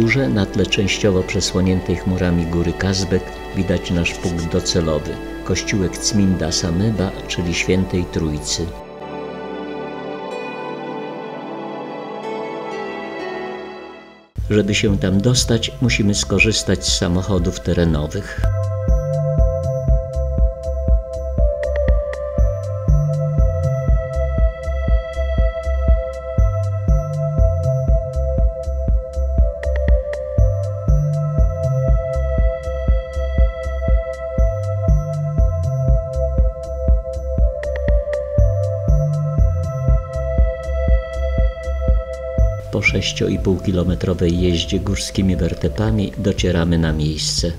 górze, na tle częściowo przesłoniętej chmurami góry Kazbek, widać nasz punkt docelowy kościółek Cminda Samyba, czyli Świętej Trójcy. Żeby się tam dostać, musimy skorzystać z samochodów terenowych. Po 6,5-kilometrowej jeździe górskimi wertepami docieramy na miejsce.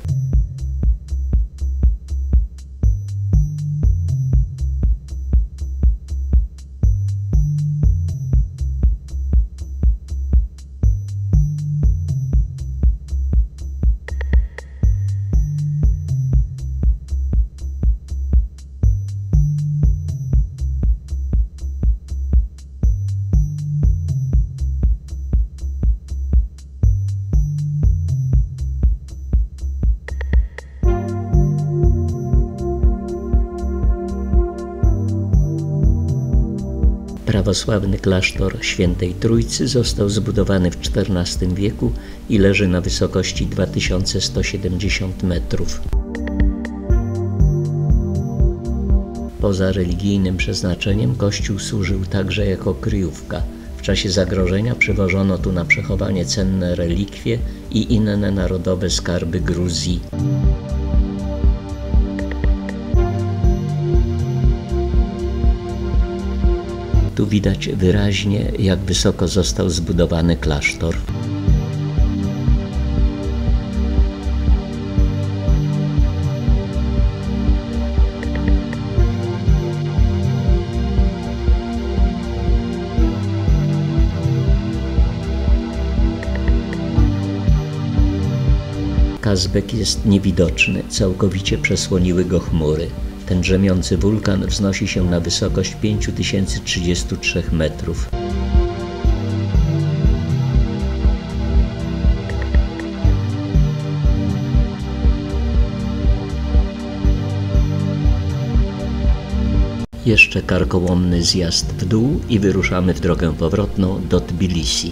Prawosławny klasztor Świętej Trójcy został zbudowany w XIV wieku i leży na wysokości 2170 metrów. Poza religijnym przeznaczeniem kościół służył także jako kryjówka. W czasie zagrożenia przywożono tu na przechowanie cenne relikwie i inne narodowe skarby Gruzji. Tu widać wyraźnie, jak wysoko został zbudowany klasztor. Kazbek jest niewidoczny, całkowicie przesłoniły go chmury. Ten drzemiący wulkan wznosi się na wysokość 5033 metrów. Jeszcze karkołomny zjazd w dół i wyruszamy w drogę powrotną do Tbilisi.